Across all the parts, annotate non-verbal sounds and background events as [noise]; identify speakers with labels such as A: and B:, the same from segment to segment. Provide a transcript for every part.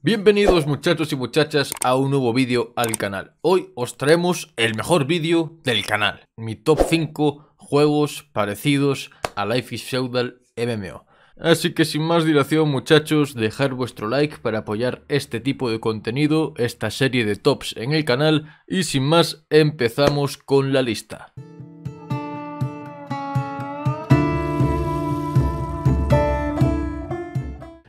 A: Bienvenidos muchachos y muchachas a un nuevo vídeo al canal. Hoy os traemos el mejor vídeo del canal. Mi top 5 juegos parecidos a Life is Feudal MMO. Así que sin más dilación muchachos, dejar vuestro like para apoyar este tipo de contenido, esta serie de tops en el canal y sin más empezamos con la lista.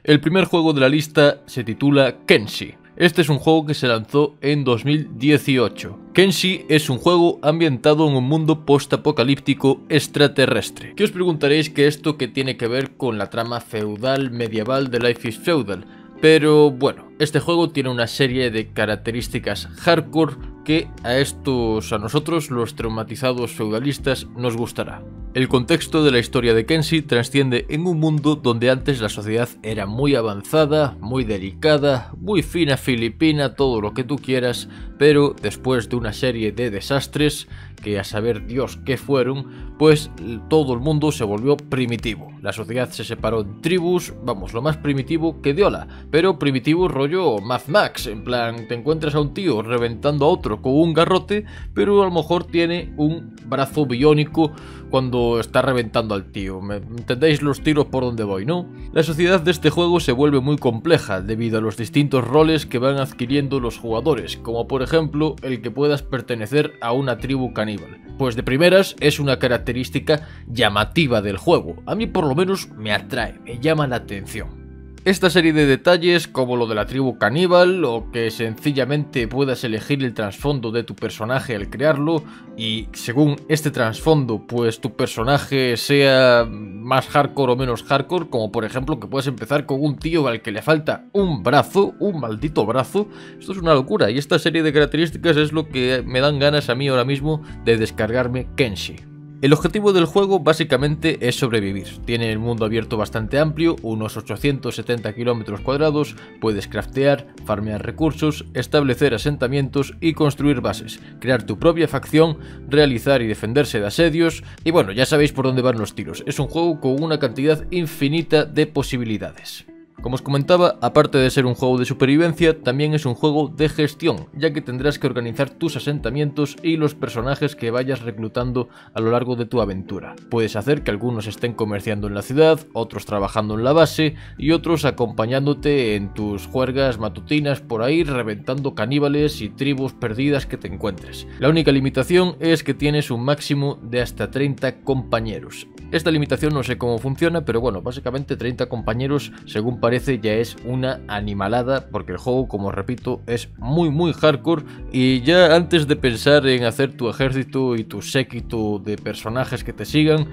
A: El primer juego de la lista se titula Kenshi. Este es un juego que se lanzó en 2018. Kenshi es un juego ambientado en un mundo post-apocalíptico extraterrestre. ¿Qué os preguntaréis que esto que tiene que ver con la trama feudal medieval de Life is Feudal? Pero bueno, este juego tiene una serie de características hardcore que a estos, a nosotros, los traumatizados feudalistas, nos gustará. El contexto de la historia de Kenshi trasciende en un mundo donde antes la sociedad era muy avanzada, muy delicada, muy fina filipina, todo lo que tú quieras, pero después de una serie de desastres, que a saber Dios qué fueron, pues todo el mundo se volvió primitivo. La sociedad se separó en tribus, vamos, lo más primitivo que Diola, pero primitivo rollo Mad Max, en plan, te encuentras a un tío reventando a otro con un garrote, pero a lo mejor tiene un brazo biónico cuando está reventando al tío. ¿Me entendéis los tiros por donde voy, no? La sociedad de este juego se vuelve muy compleja debido a los distintos roles que van adquiriendo los jugadores, como por ejemplo el que puedas pertenecer a una tribu caníbal. Pues de primeras es una característica llamativa del juego. A mí por lo menos me atrae, me llama la atención. Esta serie de detalles, como lo de la tribu caníbal, o que sencillamente puedas elegir el trasfondo de tu personaje al crearlo, y según este trasfondo, pues tu personaje sea más hardcore o menos hardcore, como por ejemplo que puedas empezar con un tío al que le falta un brazo, un maldito brazo, esto es una locura, y esta serie de características es lo que me dan ganas a mí ahora mismo de descargarme Kenshi. El objetivo del juego básicamente es sobrevivir. Tiene el mundo abierto bastante amplio, unos 870 kilómetros cuadrados, puedes craftear, farmear recursos, establecer asentamientos y construir bases, crear tu propia facción, realizar y defenderse de asedios, y bueno, ya sabéis por dónde van los tiros. Es un juego con una cantidad infinita de posibilidades. Como os comentaba, aparte de ser un juego de supervivencia, también es un juego de gestión, ya que tendrás que organizar tus asentamientos y los personajes que vayas reclutando a lo largo de tu aventura. Puedes hacer que algunos estén comerciando en la ciudad, otros trabajando en la base y otros acompañándote en tus juergas matutinas por ahí reventando caníbales y tribus perdidas que te encuentres. La única limitación es que tienes un máximo de hasta 30 compañeros. Esta limitación no sé cómo funciona, pero bueno, básicamente 30 compañeros según parece ya es una animalada porque el juego, como repito, es muy muy hardcore y ya antes de pensar en hacer tu ejército y tu séquito de personajes que te sigan,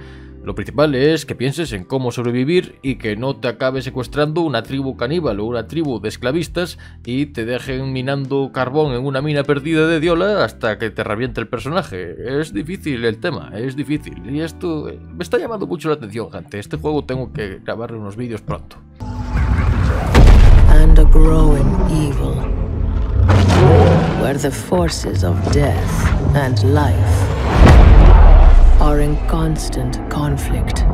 A: lo principal es que pienses en cómo sobrevivir y que no te acabe secuestrando una tribu caníbal o una tribu de esclavistas y te dejen minando carbón en una mina perdida de Diola hasta que te reviente el personaje. Es difícil el tema, es difícil. Y esto eh, me está llamando mucho la atención, gente. Este juego tengo que grabarle unos vídeos pronto. Growing evil, where the forces of death and life are in constant conflict.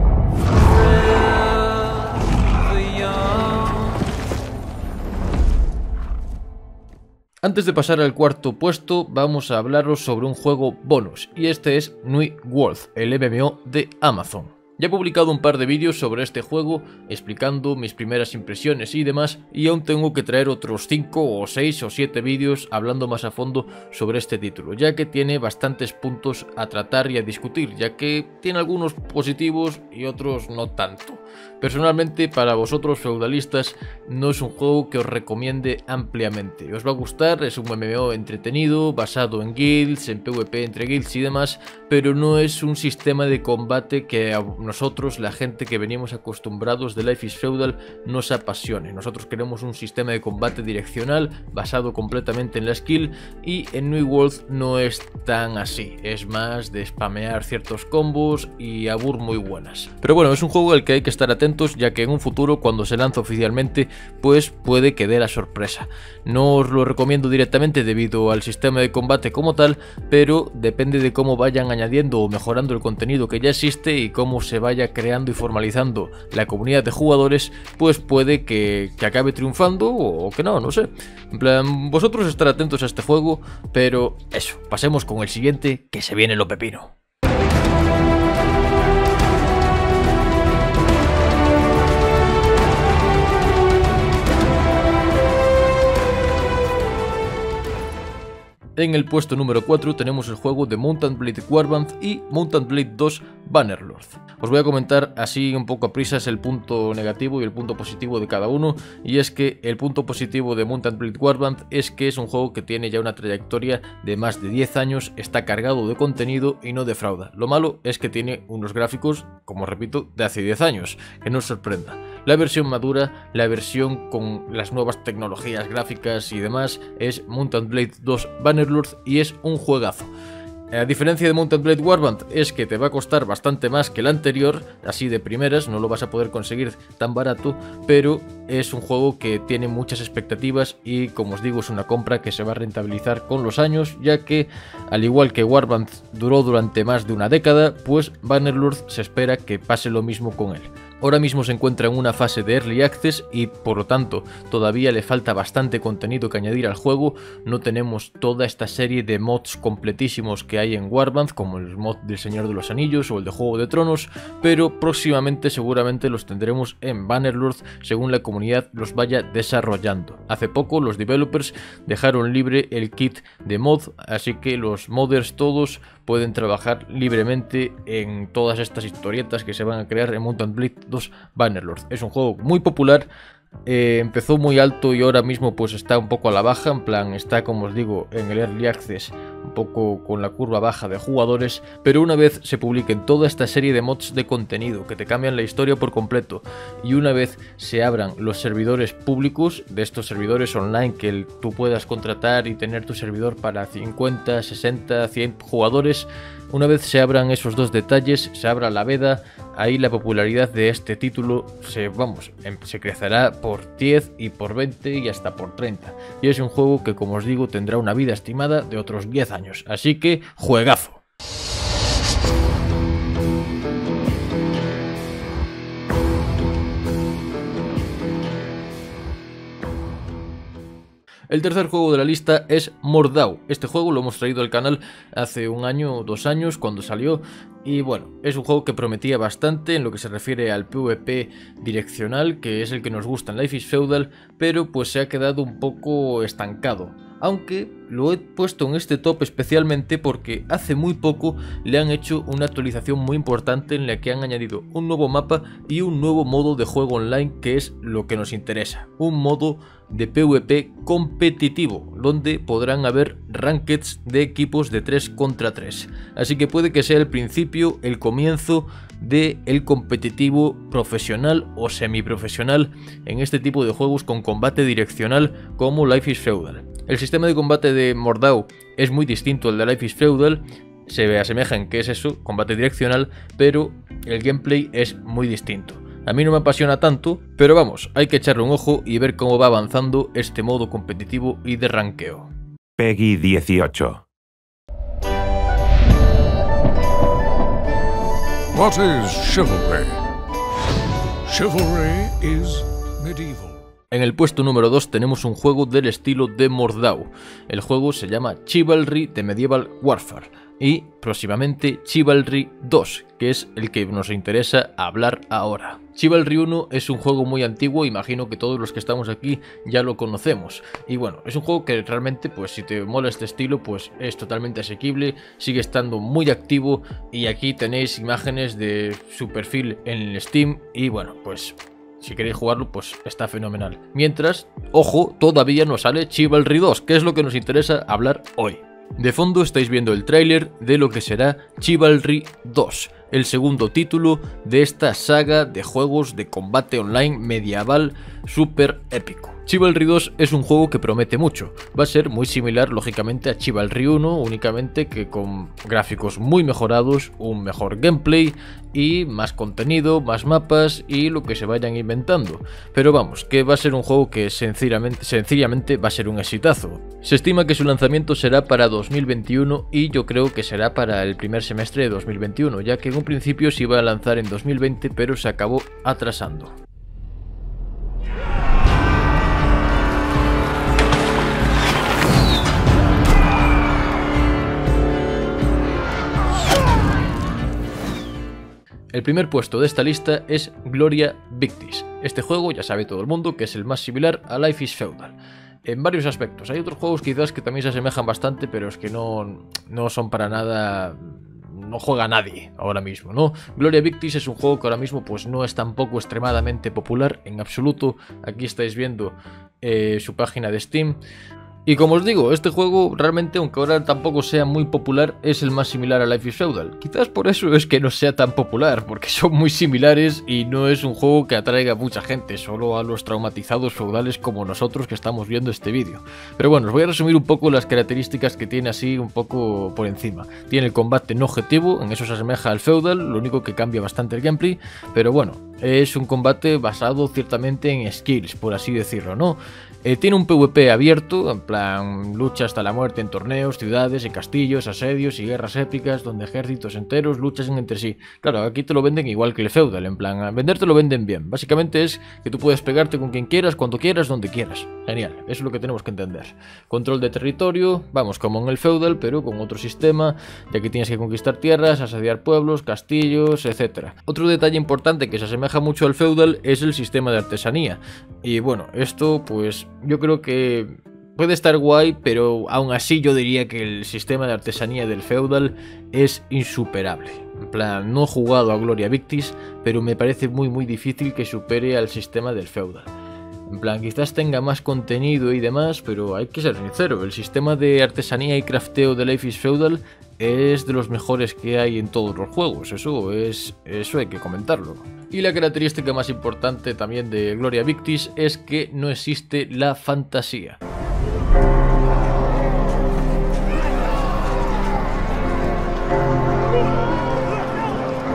A: Antes de pasar al cuarto puesto, vamos a hablaros sobre un juego bonus, y este es Nui World, el MMO de Amazon. Ya he publicado un par de vídeos sobre este juego explicando mis primeras impresiones y demás y aún tengo que traer otros 5 o 6 o 7 vídeos hablando más a fondo sobre este título, ya que tiene bastantes puntos a tratar y a discutir, ya que tiene algunos positivos y otros no tanto. Personalmente, para vosotros feudalistas, no es un juego que os recomiende ampliamente. Os va a gustar, es un MMO entretenido, basado en guilds, en PvP entre guilds y demás, pero no es un sistema de combate que a nosotros, la gente que venimos acostumbrados de Life is Feudal, nos apasione. Nosotros queremos un sistema de combate direccional, basado completamente en la skill, y en New World no es tan así. Es más de spamear ciertos combos y abur muy buenas. Pero bueno, es un juego al que hay que estar atento ya que en un futuro cuando se lanza oficialmente pues puede que dé la sorpresa. No os lo recomiendo directamente debido al sistema de combate como tal, pero depende de cómo vayan añadiendo o mejorando el contenido que ya existe y cómo se se vaya creando y formalizando la comunidad de jugadores, pues puede que, acabe triunfando o, que no, no sé. En plan, vosotros estar atentos a este juego, pero eso, pasemos con el siguiente, que se viene lo pepino. En el puesto número 4 tenemos el juego de Mountain Blade Warband y Mountain Blade 2 Bannerlord. Os voy a comentar así un poco a prisas el punto negativo y el punto positivo de cada uno, y es que el punto positivo de Mountain Blade Warband es que es un juego que tiene ya una trayectoria de más de 10 años, está cargado de contenido y no defrauda. Lo malo es que tiene unos gráficos, como repito, de hace 10 años, que no sorprenda. La versión madura, la versión con las nuevas tecnologías gráficas y demás, es Mountain Blade 2 Bannerlord y es un juegazo. A diferencia de Mountain Blade Warband es que te va a costar bastante más que el anterior, así de primeras, no lo vas a poder conseguir tan barato, pero es un juego que tiene muchas expectativas y como os digo es una compra que se va a rentabilizar con los años, ya que al igual que Warband duró durante más de una década, pues Bannerlord se espera que pase lo mismo con él. Ahora mismo se encuentra en una fase de Early Access y por lo tanto todavía le falta bastante contenido que añadir al juego, no tenemos toda esta serie de mods completísimos que hay en Warband como el mod del Señor de los Anillos o el de Juego de Tronos, pero próximamente seguramente los tendremos en Bannerlord según la comunidad los vaya desarrollando. Hace poco los developers dejaron libre el kit de mod, así que los modders todos pueden trabajar libremente en todas estas historietas que se van a crear en Mountain Blade 2 Bannerlord. Es un juego muy popular, eh, empezó muy alto y ahora mismo pues está un poco a la baja, en plan está como os digo en el Early Access poco con la curva baja de jugadores, pero una vez se publiquen toda esta serie de mods de contenido que te cambian la historia por completo y una vez se abran los servidores públicos de estos servidores online que tú puedas contratar y tener tu servidor para 50, 60, 100 jugadores, una vez se abran esos dos detalles, se abra la veda, ahí la popularidad de este título se, vamos, em, se crecerá por 10 y por 20 y hasta por 30. Y es un juego que, como os digo, tendrá una vida estimada de otros 10 años. Así que, juegazo. El tercer juego de la lista es Mordau. Este juego lo hemos traído al canal hace un año o dos años cuando salió y bueno, es un juego que prometía bastante en lo que se refiere al PvP direccional, que es el que nos gusta en Life is Feudal, pero pues se ha quedado un poco estancado aunque lo he puesto en este top especialmente porque hace muy poco le han hecho una actualización muy importante en la que han añadido un nuevo mapa y un nuevo modo de juego online que es lo que nos interesa, un modo de PvP competitivo, donde podrán haber rankeds de equipos de 3 contra 3. Así que puede que sea el principio, el comienzo de el competitivo profesional o semiprofesional en este tipo de juegos con combate direccional como Life is Feudal. El sistema de combate de Mordau es muy distinto al de Life is Feudal, se asemeja en que es eso, combate direccional, pero el gameplay es muy distinto. A mí no me apasiona tanto, pero vamos, hay que echarle un ojo y ver cómo va avanzando este modo competitivo y de ranqueo.
B: Peggy 18
C: What is chivalry? Chivalry is medieval.
A: En el puesto número 2 tenemos un juego del estilo de Mordau. El juego se llama Chivalry de Medieval Warfare y próximamente Chivalry 2, que es el que nos interesa hablar ahora. Chivalry 1 es un juego muy antiguo, imagino que todos los que estamos aquí ya lo conocemos. Y bueno, es un juego que realmente, pues si te mola este estilo, pues es totalmente asequible, sigue estando muy activo y aquí tenéis imágenes de su perfil en Steam y bueno, pues si queréis jugarlo, pues está fenomenal. Mientras, ojo, todavía no sale Chivalry 2, que es lo que nos interesa hablar hoy. De fondo estáis viendo el tráiler de lo que será Chivalry 2, el segundo título de esta saga de juegos de combate online medieval súper épico. Chivalry 2 es un juego que promete mucho. Va a ser muy similar, lógicamente, a Chivalry 1, únicamente que con gráficos muy mejorados, un mejor gameplay y más contenido, más mapas y lo que se vayan inventando. Pero vamos, que va a ser un juego que sencillamente, sencillamente va a ser un exitazo. Se estima que su lanzamiento será para 2021 y yo creo que será para el primer semestre de 2021, ya que en un principio se iba a lanzar en 2020 pero se acabó atrasando. El primer puesto de esta lista es Gloria Victis. Este juego ya sabe todo el mundo que es el más similar a Life is Feudal. En varios aspectos. Hay otros juegos quizás que también se asemejan bastante, pero es que no, no son para nada no juega nadie ahora mismo, ¿no? Gloria Victis es un juego que ahora mismo pues no es tampoco extremadamente popular en absoluto. Aquí estáis viendo eh, su página de Steam. Y como os digo, este juego realmente, aunque ahora tampoco sea muy popular, es el más similar a Life is Feudal. Quizás por eso es que no sea tan popular, porque [laughs] son muy similares y no es un juego que atraiga a mucha gente, solo a los traumatizados feudales como nosotros que estamos viendo este vídeo. Pero bueno, os voy a resumir un poco las características que tiene así un poco por encima. Tiene el combate no objetivo, en eso se asemeja al Feudal, lo único que cambia bastante el gameplay, pero bueno, es un combate basado ciertamente en skills, por así decirlo, ¿no? Eh, tiene un PvP abierto, en plan lucha hasta la muerte en torneos, ciudades y castillos, asedios y guerras épicas donde ejércitos enteros luchan entre sí. Claro, aquí te lo venden igual que el feudal, en plan, a venderte lo venden bien. Básicamente es que tú puedes pegarte con quien quieras, cuando quieras, donde quieras. Genial, eso es lo que tenemos que entender. Control de territorio, vamos, como en el feudal, pero con otro sistema, ya que tienes que conquistar tierras, asediar pueblos, castillos, etc. Otro detalle importante que se asemeja mucho al feudal es el sistema de artesanía. Y bueno, esto pues yo creo que puede estar guay, pero aún así yo diría que el sistema de artesanía del feudal es insuperable. En plan, no he jugado a Gloria Victis, pero me parece muy muy difícil que supere al sistema del feudal. En plan, quizás tenga más contenido y demás, pero hay que ser sincero, el sistema de artesanía y crafteo de Life is Feudal es de los mejores que hay en todos los juegos, eso es eso hay que comentarlo. Y la característica más importante también de Gloria Victis es que no existe la fantasía.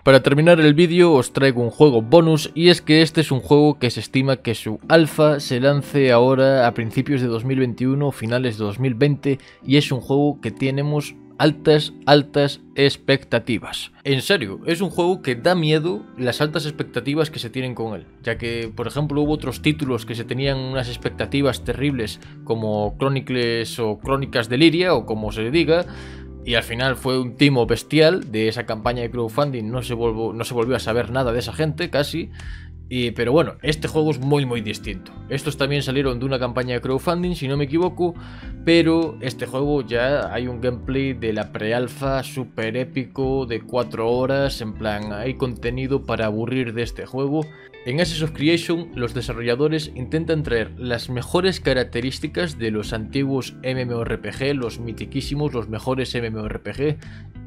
A: Para terminar el vídeo os traigo un juego bonus y es que este es un juego que se estima que su alfa se lance ahora a principios de 2021 o finales de 2020 y es un juego que tenemos altas, altas expectativas. En serio, es un juego que da miedo las altas expectativas que se tienen con él, ya que, por ejemplo, hubo otros títulos que se tenían unas expectativas terribles como Chronicles o Crónicas de Liria o como se le diga, y al final fue un timo bestial de esa campaña de crowdfunding, no se, no se volvió a saber nada de esa gente casi, pero bueno, este juego es muy muy distinto. Estos también salieron de una campaña de crowdfunding, si no me equivoco, pero este juego ya hay un gameplay de la pre-alfa super épico de 4 horas, en plan hay contenido para aburrir de este juego. En Ashes of Creation los desarrolladores intentan traer las mejores características de los antiguos MMORPG, los mitiquísimos, los mejores MMORPG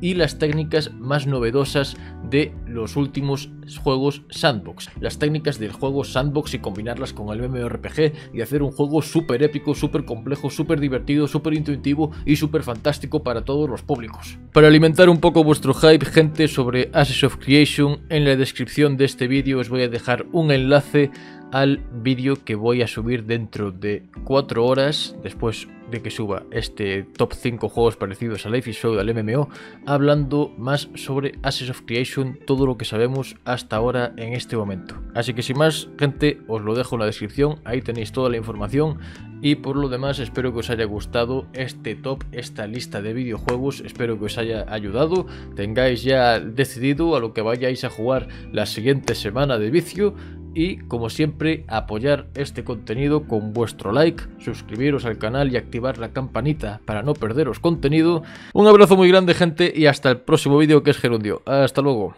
A: y las técnicas más novedosas de los últimos juegos sandbox. Las técnicas del juego sandbox y combinarlas con el MMORPG y hacer un juego súper épico, súper complejo, súper divertido, súper intuitivo y súper fantástico para todos los públicos. Para alimentar un poco vuestro hype, gente, sobre Ashes of Creation, en la descripción de este vídeo os voy a dejar un enlace al vídeo que voy a subir dentro de 4 horas, después de que suba este top 5 juegos parecidos a Life is Feudal MMO, hablando más sobre Ashes of Creation, todo lo que sabemos hasta ahora en este momento. Así que sin más, gente, os lo dejo en la descripción, ahí tenéis toda la información y por lo demás espero que os haya gustado este top, esta lista de videojuegos, espero que os haya ayudado, tengáis ya decidido a lo que vayáis a jugar la siguiente semana de vicio y como siempre apoyar este contenido con vuestro like, suscribiros al canal y activar la campanita para no perderos contenido. Un abrazo muy grande gente y hasta el próximo vídeo que es Gerundio. Hasta luego.